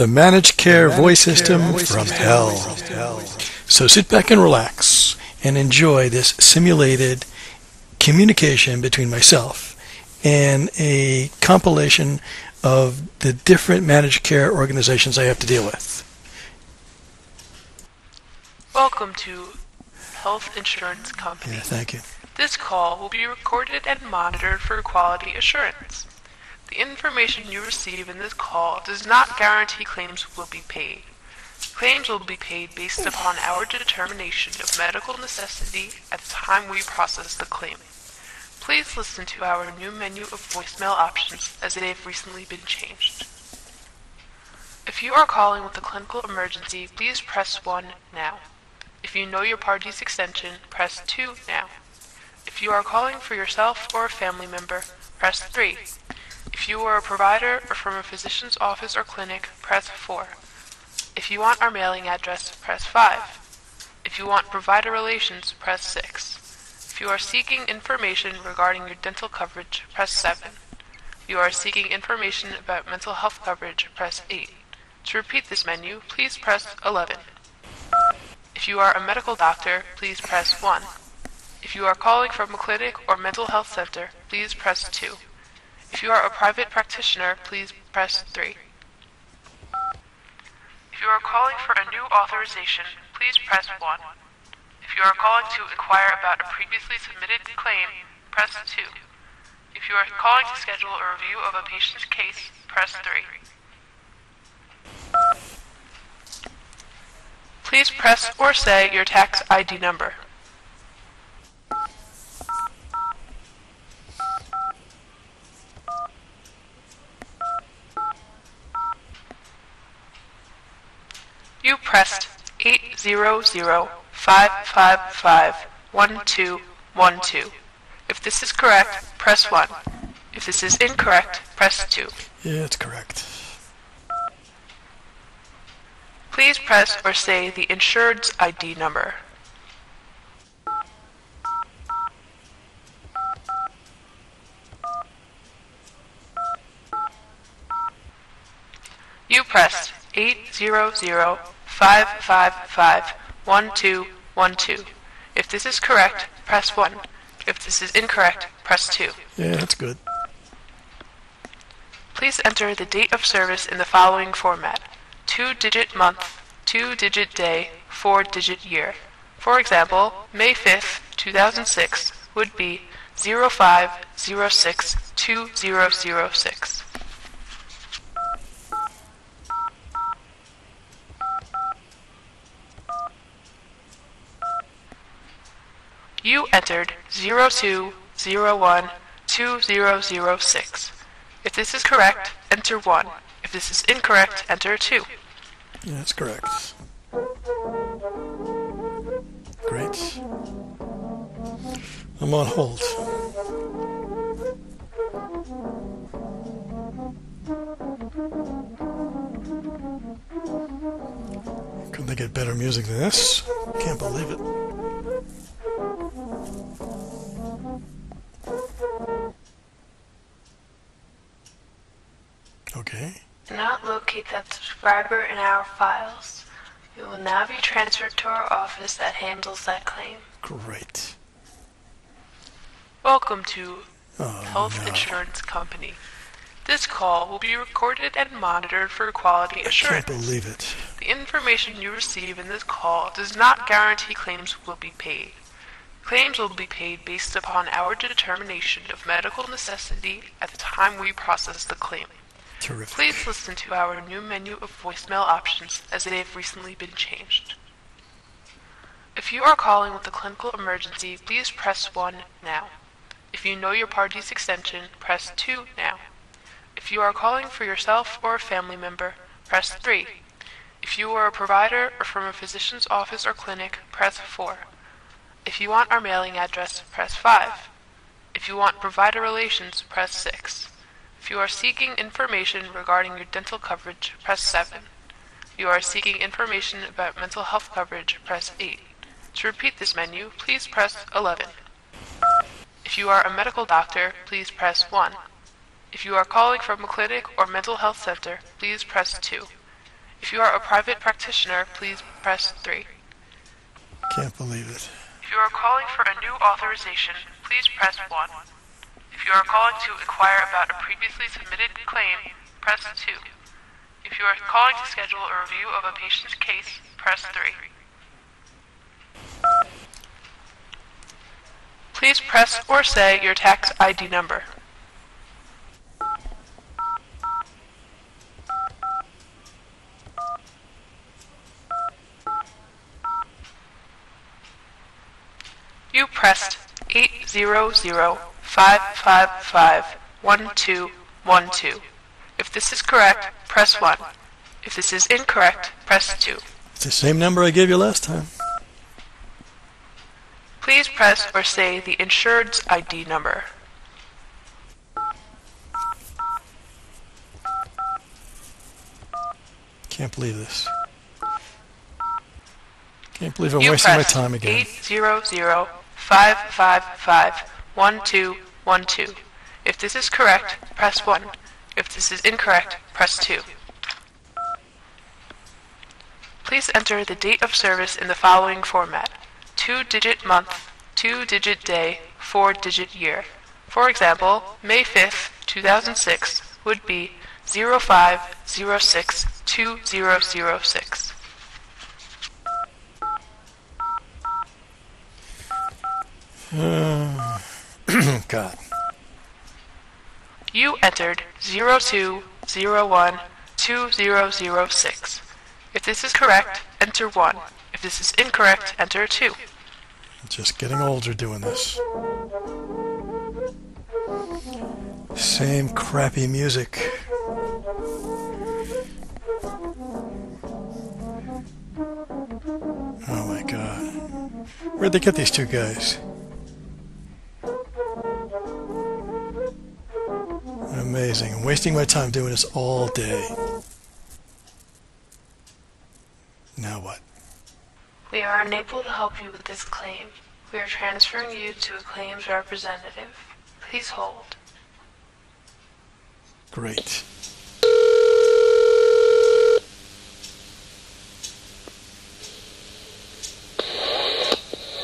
the managed care voice system from hell. So sit back and relax and enjoy this simulated communication between myself and a compilation of the different managed care organizations I have to deal with. Welcome to Health Insurance Company. Yeah, thank you. This call will be recorded and monitored for quality assurance. The information you receive in this call does not guarantee claims will be paid. Claims will be paid based upon our determination of medical necessity at the time we process the claim. Please listen to our new menu of voicemail options as they have recently been changed. If you are calling with a clinical emergency, please press 1 now. If you know your party's extension, press 2 now. If you are calling for yourself or a family member, press 3. If you are a provider or from a physician's office or clinic, press 4. If you want our mailing address, press 5. If you want provider relations, press 6. If you are seeking information regarding your dental coverage, press 7. If you are seeking information about mental health coverage, press 8. To repeat this menu, please press 11. If you are a medical doctor, please press 1. If you are calling from a clinic or mental health center, please press 2. If you are a private practitioner, please press 3. If you are calling for a new authorization, please press 1. If you are calling to inquire about a previously submitted claim, press 2. If you are calling to schedule a review of a patient's case, press 3. Please press or say your tax ID number. You pressed 800-555-1212. If this is correct, press 1. If this is incorrect, press 2. Yeah, it's correct. Please press or say the insured's ID number. You pressed 800-555-1212. If this is correct, press 1. If this is incorrect, press 2. Yeah, that's good. Please enter the date of service in the following format. Two-digit month, two-digit day, four-digit year. For example, May 5th, 2006 would be 05062006. You entered 02012006. If this is correct, enter 1. If this is incorrect, enter 2. Yeah, that's correct. Great. I'm on hold. Couldn't they get better music than this? Can't believe it. Okay. Cannot locate that subscriber in our files. It will now be transferred to our office that handles that claim. Great. Welcome to Oh, Health no. Insurance Company. This call will be recorded and monitored for quality assurance. I Can't assurance. believe it. The information you receive in this call does not guarantee claims will be paid. Claims will be paid based upon our determination of medical necessity at the time we process the claim. Terrific. Please listen to our new menu of voicemail options as they have recently been changed. If you are calling with a clinical emergency, please press 1 now. If you know your party's extension, press 2 now. If you are calling for yourself or a family member, press 3. If you are a provider or from a physician's office or clinic, press 4. If you want our mailing address, press 5. If you want provider relations, press 6. If you are seeking information regarding your dental coverage, press 7. If you are seeking information about mental health coverage, press 8. To repeat this menu, please press 11. If you are a medical doctor, please press 1. If you are calling from a clinic or mental health center, please press 2. If you are a private practitioner, please press 3. Can't believe it. If you are calling for a new authorization, please press 1. You are calling to inquire about a previously submitted claim, press 2. If you are calling to schedule a review of a patient's case, press 3. Please press or say your tax ID number. You pressed 800-555-1212. If this is correct, press 1. If this is incorrect, press 2. It's the same number I gave you last time. Please press or say the insured's ID number. Can't believe this. Can't believe I'm You wasting my time again. 800-555-1212. If this is correct, press 1. If this is incorrect, press 2. Please enter the date of service in the following format. 2-digit month, 2-digit day, 4-digit year. For example, May 5th, 2006 would be 05062006. God. You entered 02012006. If this is correct, enter 1. If this is incorrect, enter 2. Just getting older doing this. Same crappy music. Oh my god. Where'd they get these two guys? Amazing. I'm wasting my time doing this all day. Now what? We are unable to help you with this claim. We are transferring you to a claims representative. Please hold. Great.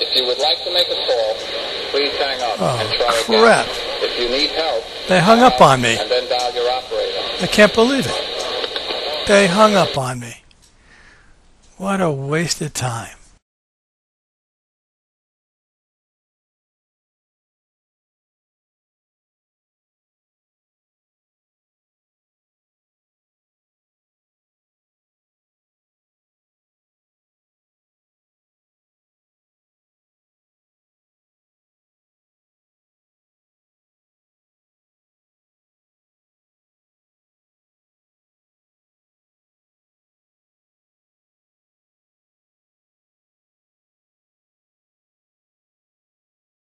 If you would like to make a call, please hang up Oh, and try oh, crap. again. If you need help, They hung up on me. and then dial your operator. I can't believe it. They hung up on me. What a waste of time.